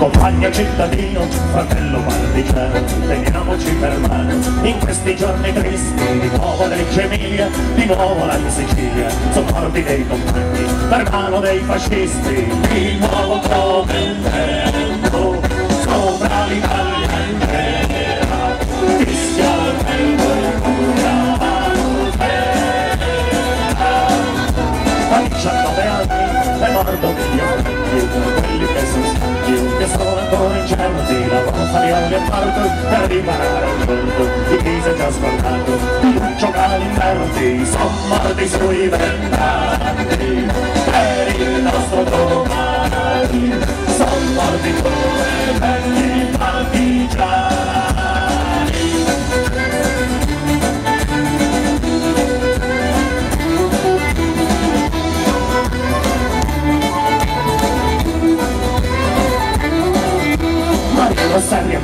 compagno cittadino, fratello partigiano, teniamoci per mano, in questi giorni tristi, di nuovo Reggio Emilia, di nuovo la Sicilia, sono morti dei compagni, per mano dei fascisti, di nuovo come un tempo, sopra l'Italia intera, fischia il vento e cura a 19 anni che sono ancora incerti la Farioli è morto per riparare al mondo di chi si è già scordato di giocare inverti sono morti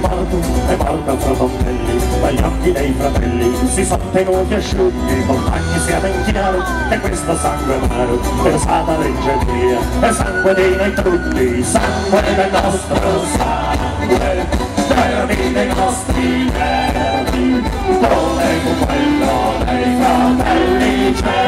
morto, è morto il Fratelli, ma gli occhi dei fratelli si sono tenuti asciutti, compagni siamo in chiaro che questo sangue amaro versato a Reggio Emilia è sangue di noi tutti, sangue del nostro sangue, verdi dei nostri come fu quello dei fratelli certi.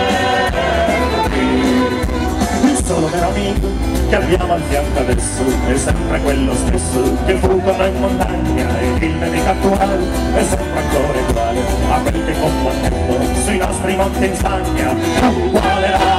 Solo vero amico che abbiamo al fianco adesso è sempre quello stesso che come in montagna e il nemico attuale è sempre ancora uguale a quel che combattendo sui nostri monti in Spagna. Uguale la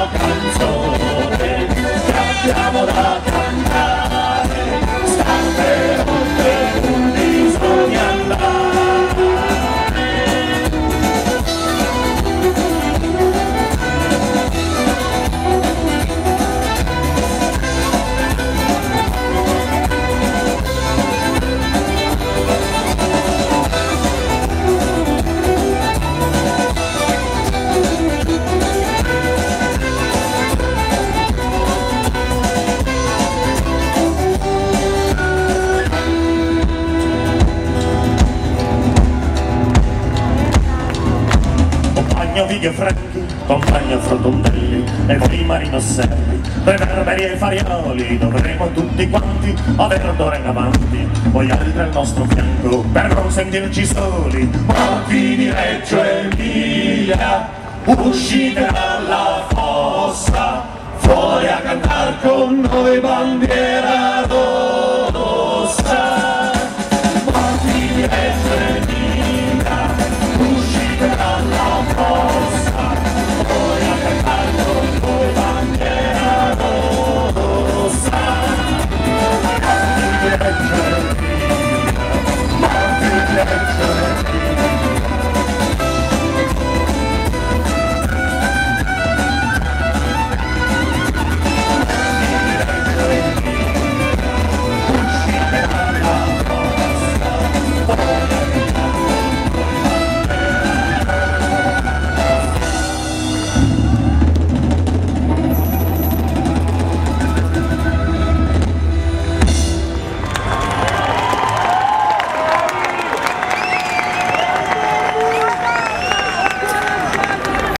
compagno Vighe Franchi, compagno Frotondelli e voi Marino Serri, Reverberi e Farioli, dovremo tutti quanti aver d'ora in avanti, voi altri al nostro fianco, per non sentirci soli, morti di Reggio Emilia, uscite dalla fossa, fuori a cantar con noi bandiera rossa.